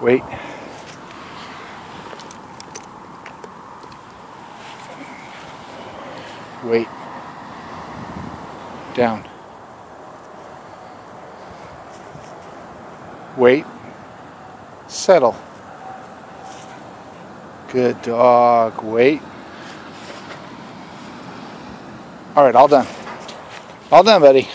Wait. Wait. Down. Wait. Settle. Good dog. Wait. All right, all done. All done, buddy.